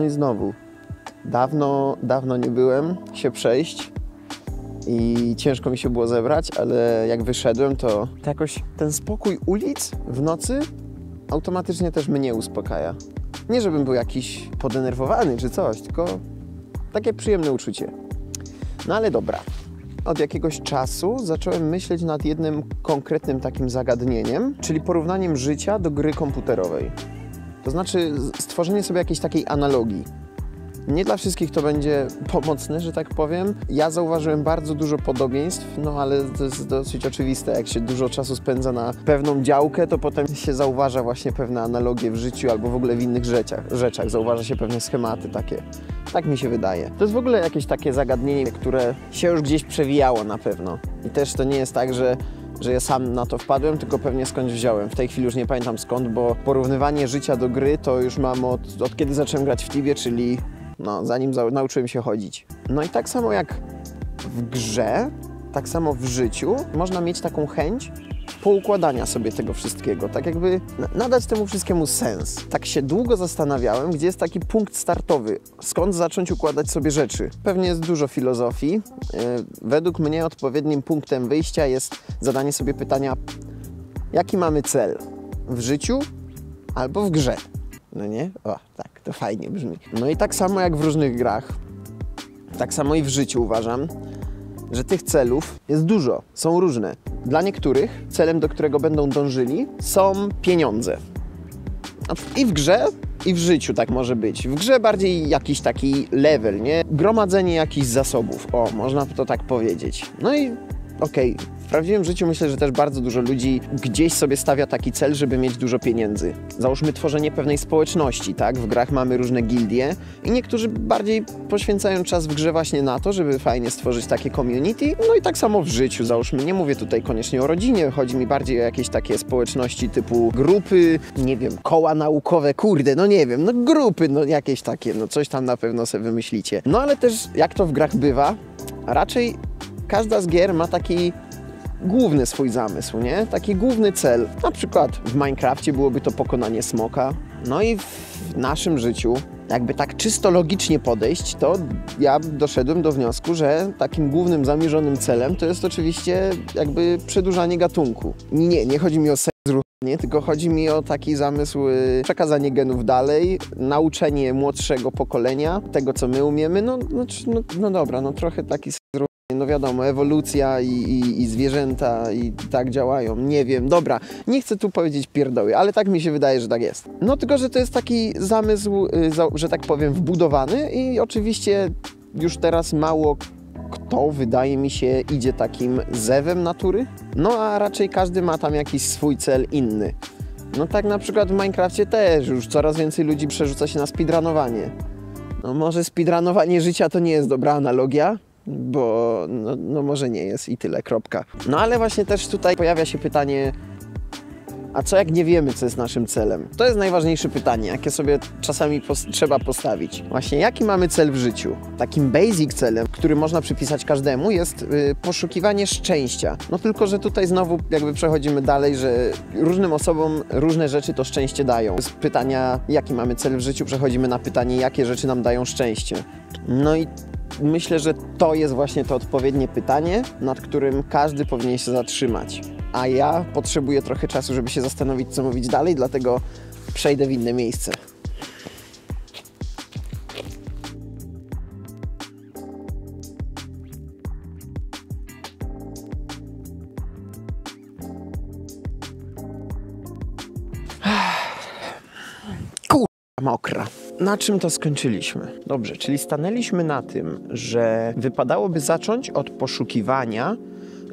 No i znowu, dawno, dawno nie byłem się przejść i ciężko mi się było zebrać, ale jak wyszedłem, to, to jakoś ten spokój ulic w nocy automatycznie też mnie uspokaja. Nie, żebym był jakiś podenerwowany czy coś, tylko takie przyjemne uczucie. No ale dobra. Od jakiegoś czasu zacząłem myśleć nad jednym konkretnym takim zagadnieniem, czyli porównaniem życia do gry komputerowej. To znaczy stworzenie sobie jakiejś takiej analogii. Nie dla wszystkich to będzie pomocne, że tak powiem. Ja zauważyłem bardzo dużo podobieństw, no ale to jest dosyć oczywiste. Jak się dużo czasu spędza na pewną działkę, to potem się zauważa właśnie pewne analogie w życiu albo w ogóle w innych rzeczach. rzeczach. Zauważa się pewne schematy takie. Tak mi się wydaje. To jest w ogóle jakieś takie zagadnienie, które się już gdzieś przewijało na pewno. I też to nie jest tak, że że ja sam na to wpadłem, tylko pewnie skądś wziąłem. W tej chwili już nie pamiętam skąd, bo porównywanie życia do gry to już mam od, od kiedy zacząłem grać w Tibie, czyli no, zanim nauczyłem się chodzić. No i tak samo jak w grze, tak samo w życiu można mieć taką chęć poukładania sobie tego wszystkiego, tak jakby nadać temu wszystkiemu sens. Tak się długo zastanawiałem, gdzie jest taki punkt startowy, skąd zacząć układać sobie rzeczy. Pewnie jest dużo filozofii. E, według mnie odpowiednim punktem wyjścia jest zadanie sobie pytania, jaki mamy cel w życiu albo w grze. No nie? O, tak, to fajnie brzmi. No i tak samo jak w różnych grach, tak samo i w życiu uważam, że tych celów jest dużo, są różne. Dla niektórych celem, do którego będą dążyli, są pieniądze. I w grze, i w życiu tak może być. W grze bardziej jakiś taki level, nie? Gromadzenie jakichś zasobów, o, można to tak powiedzieć. No i okej, okay, prawdziwym życiu myślę, że też bardzo dużo ludzi gdzieś sobie stawia taki cel, żeby mieć dużo pieniędzy. Załóżmy tworzenie pewnej społeczności, tak? W grach mamy różne gildie i niektórzy bardziej poświęcają czas w grze właśnie na to, żeby fajnie stworzyć takie community. No i tak samo w życiu, załóżmy, nie mówię tutaj koniecznie o rodzinie, chodzi mi bardziej o jakieś takie społeczności typu grupy, nie wiem, koła naukowe, kurde, no nie wiem, no grupy, no jakieś takie, no coś tam na pewno sobie wymyślicie. No ale też jak to w grach bywa, raczej każda z gier ma taki główny swój zamysł, nie? Taki główny cel. Na przykład w Minecrafcie byłoby to pokonanie smoka. No i w naszym życiu, jakby tak czysto logicznie podejść, to ja doszedłem do wniosku, że takim głównym zamierzonym celem to jest oczywiście jakby przedłużanie gatunku. Nie, nie chodzi mi o seks nie, tylko chodzi mi o taki zamysł y, przekazanie genów dalej, nauczenie młodszego pokolenia tego, co my umiemy. No, no, no, no dobra, no trochę taki wiadomo, ewolucja i, i, i, zwierzęta i tak działają. Nie wiem, dobra, nie chcę tu powiedzieć pierdoły, ale tak mi się wydaje, że tak jest. No tylko, że to jest taki zamysł, y, że tak powiem, wbudowany i oczywiście już teraz mało kto, wydaje mi się, idzie takim zewem natury. No a raczej każdy ma tam jakiś swój cel inny. No tak na przykład w Minecrafcie też już coraz więcej ludzi przerzuca się na speedrunowanie. No może speedrunowanie życia to nie jest dobra analogia, bo no, no, może nie jest i tyle, kropka. No ale właśnie też tutaj pojawia się pytanie, a co jak nie wiemy, co jest naszym celem? To jest najważniejsze pytanie, jakie sobie czasami pos trzeba postawić. Właśnie, jaki mamy cel w życiu? Takim basic celem, który można przypisać każdemu, jest yy, poszukiwanie szczęścia. No tylko, że tutaj znowu jakby przechodzimy dalej, że różnym osobom różne rzeczy to szczęście dają. Z pytania, jaki mamy cel w życiu, przechodzimy na pytanie, jakie rzeczy nam dają szczęście. No i myślę, że to jest właśnie to odpowiednie pytanie, nad którym każdy powinien się zatrzymać. A ja potrzebuję trochę czasu, żeby się zastanowić, co mówić dalej, dlatego przejdę w inne miejsce. Kurwa mokra na czym to skończyliśmy? Dobrze, czyli stanęliśmy na tym, że wypadałoby zacząć od poszukiwania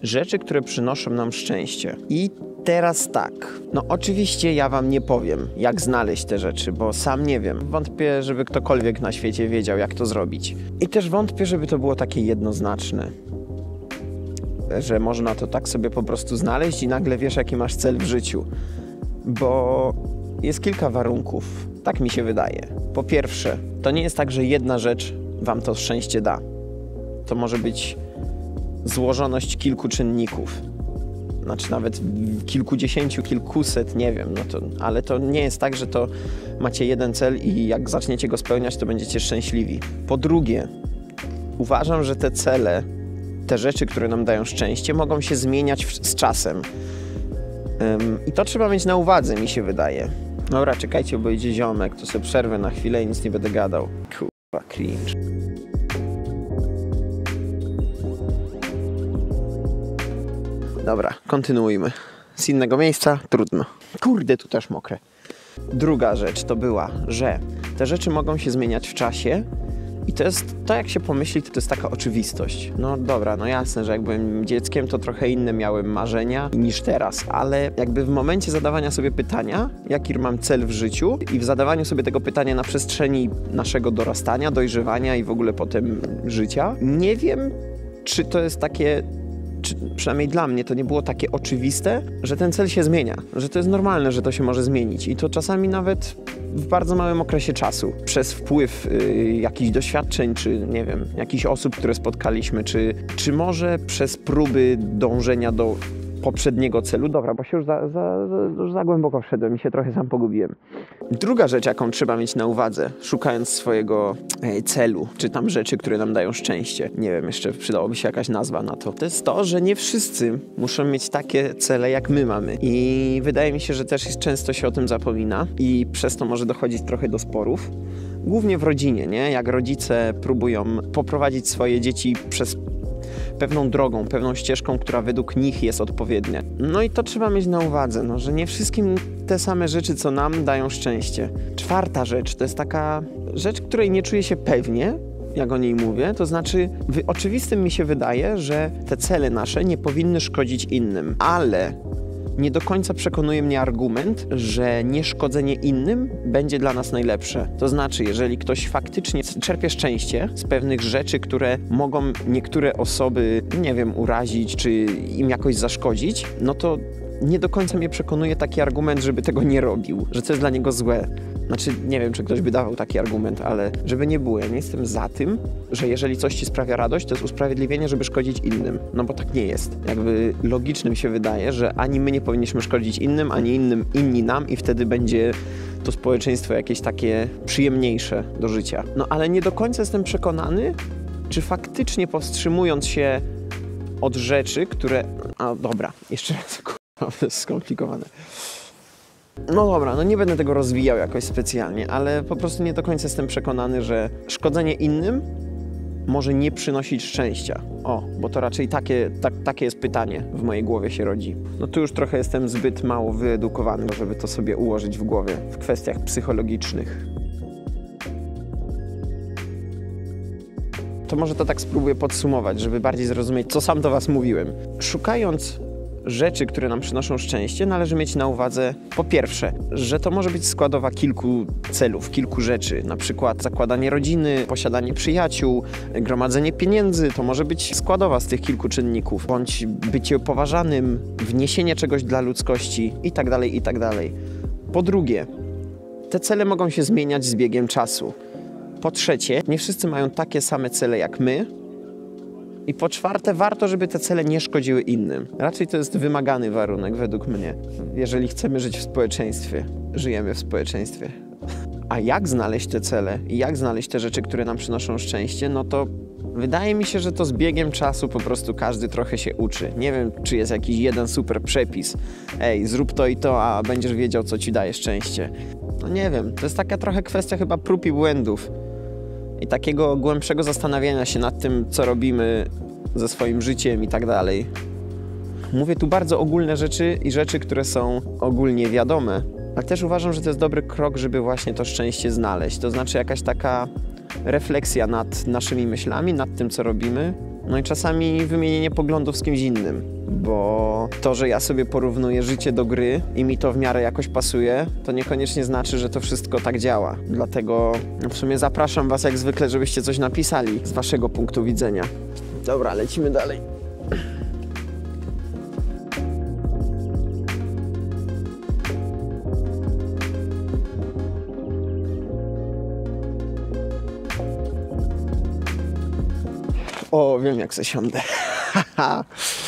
rzeczy, które przynoszą nam szczęście. I teraz tak. No oczywiście ja wam nie powiem, jak znaleźć te rzeczy, bo sam nie wiem. Wątpię, żeby ktokolwiek na świecie wiedział, jak to zrobić. I też wątpię, żeby to było takie jednoznaczne. Że można to tak sobie po prostu znaleźć i nagle wiesz, jaki masz cel w życiu. Bo jest kilka warunków. Tak mi się wydaje. Po pierwsze, to nie jest tak, że jedna rzecz wam to szczęście da. To może być złożoność kilku czynników. znaczy nawet kilkudziesięciu, kilkuset, nie wiem, no to, ale to nie jest tak, że to macie jeden cel i jak zaczniecie go spełniać, to będziecie szczęśliwi. Po drugie, uważam, że te cele, te rzeczy, które nam dają szczęście, mogą się zmieniać z czasem. Um, I to trzeba mieć na uwadze, mi się wydaje. Dobra, czekajcie, bo idzie ziomek, to sobie przerwę na chwilę i nic nie będę gadał. Kurwa, cringe. Dobra, kontynuujmy. Z innego miejsca? Trudno. Kurde, tu też mokre. Druga rzecz to była, że te rzeczy mogą się zmieniać w czasie i to jest, to jak się pomyśli, to, to jest taka oczywistość. No dobra, no jasne, że jak byłem dzieckiem, to trochę inne miałem marzenia niż teraz, ale jakby w momencie zadawania sobie pytania, jaki mam cel w życiu i w zadawaniu sobie tego pytania na przestrzeni naszego dorastania, dojrzewania i w ogóle potem życia, nie wiem, czy to jest takie czy przynajmniej dla mnie to nie było takie oczywiste, że ten cel się zmienia, że to jest normalne, że to się może zmienić i to czasami nawet w bardzo małym okresie czasu, przez wpływ y, jakichś doświadczeń, czy nie wiem, jakichś osób, które spotkaliśmy, czy, czy może przez próby dążenia do poprzedniego celu. Dobra, bo się już za, za, już za głęboko wszedłem i się trochę sam pogubiłem. Druga rzecz, jaką trzeba mieć na uwadze, szukając swojego e, celu, czy tam rzeczy, które nam dają szczęście, nie wiem, jeszcze przydałoby się jakaś nazwa na to, to jest to, że nie wszyscy muszą mieć takie cele, jak my mamy. I wydaje mi się, że też często się o tym zapomina i przez to może dochodzić trochę do sporów głównie w rodzinie, nie? Jak rodzice próbują poprowadzić swoje dzieci przez pewną drogą, pewną ścieżką, która według nich jest odpowiednia. No i to trzeba mieć na uwadze, no, że nie wszystkim te same rzeczy, co nam, dają szczęście. Czwarta rzecz to jest taka rzecz, której nie czuję się pewnie, jak o niej mówię, to znaczy oczywistym mi się wydaje, że te cele nasze nie powinny szkodzić innym, ale nie do końca przekonuje mnie argument, że nieszkodzenie innym będzie dla nas najlepsze. To znaczy, jeżeli ktoś faktycznie czerpie szczęście z pewnych rzeczy, które mogą niektóre osoby, nie wiem, urazić czy im jakoś zaszkodzić, no to nie do końca mnie przekonuje taki argument, żeby tego nie robił, że to jest dla niego złe. Znaczy, nie wiem, czy ktoś by dawał taki argument, ale żeby nie było, ja nie jestem za tym, że jeżeli coś ci sprawia radość, to jest usprawiedliwienie, żeby szkodzić innym. No bo tak nie jest. Jakby logicznym się wydaje, że ani my nie powinniśmy szkodzić innym, ani innym inni nam i wtedy będzie to społeczeństwo jakieś takie przyjemniejsze do życia. No ale nie do końca jestem przekonany, czy faktycznie powstrzymując się od rzeczy, które... A dobra, jeszcze raz, jest skomplikowane. No dobra, no nie będę tego rozwijał jakoś specjalnie, ale po prostu nie do końca jestem przekonany, że szkodzenie innym może nie przynosić szczęścia. O, bo to raczej takie, tak, takie jest pytanie w mojej głowie się rodzi. No tu już trochę jestem zbyt mało wyedukowany, żeby to sobie ułożyć w głowie w kwestiach psychologicznych. To może to tak spróbuję podsumować, żeby bardziej zrozumieć, co sam do Was mówiłem. Szukając rzeczy, które nam przynoszą szczęście, należy mieć na uwadze po pierwsze, że to może być składowa kilku celów, kilku rzeczy, na przykład zakładanie rodziny, posiadanie przyjaciół, gromadzenie pieniędzy, to może być składowa z tych kilku czynników, bądź bycie poważanym, wniesienie czegoś dla ludzkości itd., tak itd. Tak po drugie, te cele mogą się zmieniać z biegiem czasu. Po trzecie, nie wszyscy mają takie same cele jak my, i po czwarte, warto, żeby te cele nie szkodziły innym. Raczej to jest wymagany warunek według mnie, jeżeli chcemy żyć w społeczeństwie. Żyjemy w społeczeństwie. A jak znaleźć te cele i jak znaleźć te rzeczy, które nam przynoszą szczęście, no to wydaje mi się, że to z biegiem czasu po prostu każdy trochę się uczy. Nie wiem, czy jest jakiś jeden super przepis. Ej, zrób to i to, a będziesz wiedział, co ci daje szczęście. No nie wiem, to jest taka trochę kwestia chyba prób i błędów i takiego głębszego zastanawiania się nad tym, co robimy ze swoim życiem i tak dalej. Mówię tu bardzo ogólne rzeczy i rzeczy, które są ogólnie wiadome, ale też uważam, że to jest dobry krok, żeby właśnie to szczęście znaleźć. To znaczy jakaś taka refleksja nad naszymi myślami, nad tym, co robimy, no i czasami wymienienie poglądów z kimś innym, bo to, że ja sobie porównuję życie do gry i mi to w miarę jakoś pasuje, to niekoniecznie znaczy, że to wszystko tak działa. Dlatego w sumie zapraszam Was jak zwykle, żebyście coś napisali z Waszego punktu widzenia. Dobra, lecimy dalej. O, wiem jak se siądę.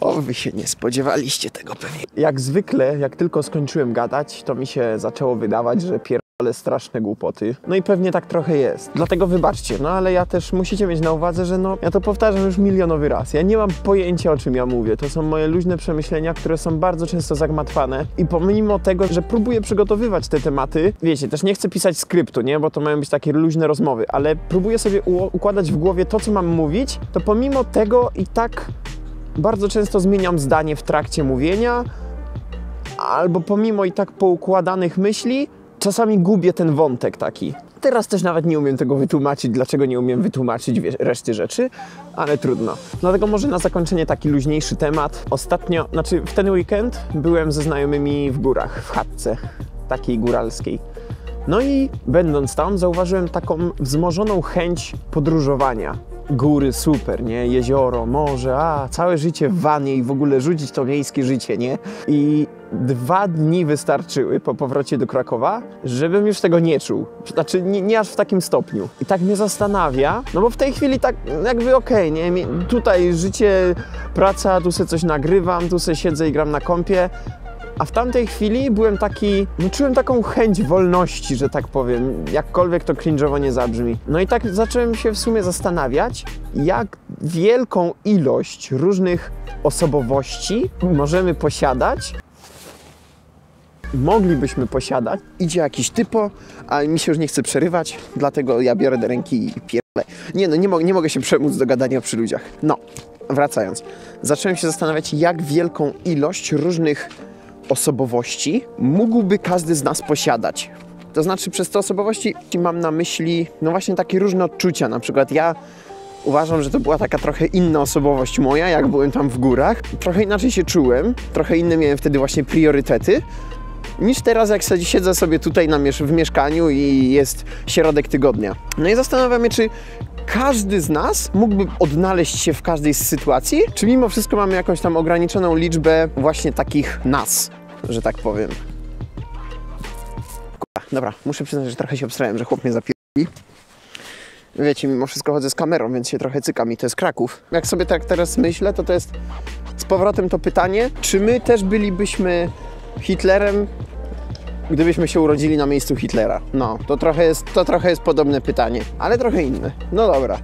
O, wy się nie spodziewaliście tego pewnie. Jak zwykle, jak tylko skończyłem gadać, to mi się zaczęło wydawać, że pier ale straszne głupoty. No i pewnie tak trochę jest. Dlatego wybaczcie, no ale ja też musicie mieć na uwadze, że no ja to powtarzam już milionowy raz. Ja nie mam pojęcia o czym ja mówię. To są moje luźne przemyślenia, które są bardzo często zagmatwane i pomimo tego, że próbuję przygotowywać te tematy, wiecie, też nie chcę pisać skryptu, nie, bo to mają być takie luźne rozmowy, ale próbuję sobie układać w głowie to, co mam mówić, to pomimo tego i tak bardzo często zmieniam zdanie w trakcie mówienia, albo pomimo i tak poukładanych myśli, czasami gubię ten wątek taki. Teraz też nawet nie umiem tego wytłumaczyć, dlaczego nie umiem wytłumaczyć reszty rzeczy, ale trudno. Dlatego może na zakończenie taki luźniejszy temat. Ostatnio, znaczy w ten weekend byłem ze znajomymi w górach, w chatce takiej góralskiej. No i będąc tam, zauważyłem taką wzmożoną chęć podróżowania. Góry super, nie? Jezioro, morze, a całe życie w wanie i w ogóle rzucić to miejskie życie, nie? I dwa dni wystarczyły po powrocie do Krakowa, żebym już tego nie czuł. Znaczy, nie, nie, aż w takim stopniu. I tak mnie zastanawia, no bo w tej chwili tak jakby okej, okay, nie? Tutaj życie, praca, tu sobie coś nagrywam, tu sobie siedzę i gram na kompie, a w tamtej chwili byłem taki, no czułem taką chęć wolności, że tak powiem, jakkolwiek to cringe'owo nie zabrzmi. No i tak zacząłem się w sumie zastanawiać, jak wielką ilość różnych osobowości możemy posiadać, moglibyśmy posiadać. Idzie jakiś typo, a mi się już nie chce przerywać, dlatego ja biorę do ręki i pierdolę. Nie no, nie, mo nie mogę się przemóc do gadania przy ludziach. No, wracając. Zacząłem się zastanawiać, jak wielką ilość różnych osobowości mógłby każdy z nas posiadać. To znaczy, przez te osobowości mam na myśli, no właśnie takie różne odczucia. Na przykład ja uważam, że to była taka trochę inna osobowość moja, jak byłem tam w górach. Trochę inaczej się czułem, trochę inne miałem wtedy właśnie priorytety. Niż teraz, jak siedzę sobie tutaj na w mieszkaniu i jest środek tygodnia. No i zastanawiam się, czy każdy z nas mógłby odnaleźć się w każdej sytuacji, czy mimo wszystko mamy jakąś tam ograniczoną liczbę właśnie takich nas, że tak powiem. Dobra, muszę przyznać, że trochę się obstrałem, że chłop mnie zapierdoli. Wiecie, mimo wszystko chodzę z kamerą, więc się trochę cykam i to jest Kraków. Jak sobie tak teraz myślę, to to jest z powrotem to pytanie, czy my też bylibyśmy Hitlerem, gdybyśmy się urodzili na miejscu Hitlera? No, to trochę jest, to trochę jest podobne pytanie, ale trochę inne. No dobra.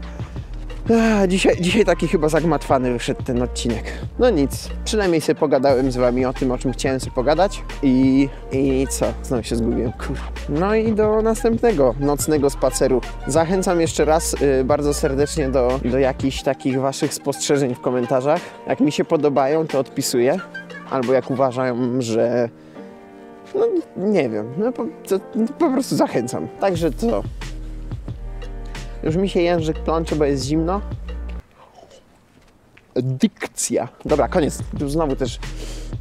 Dzisiaj, dzisiaj taki chyba zagmatwany wyszedł ten odcinek. No nic, przynajmniej sobie pogadałem z wami o tym, o czym chciałem sobie pogadać i, i co? Znowu się zgubiłem, kur. No i do następnego nocnego spaceru. Zachęcam jeszcze raz y, bardzo serdecznie do, do jakichś takich waszych spostrzeżeń w komentarzach. Jak mi się podobają, to odpisuję. Albo jak uważają, że no nie wiem, no po, to, no, po prostu zachęcam. Także to. Już mi się język plącze, bo jest zimno. Dykcja. Dobra, koniec. Tu znowu też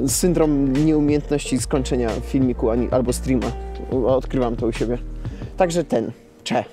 syndrom nieumiejętności skończenia filmiku ani, albo streama. Odkrywam to u siebie. Także ten. Cze.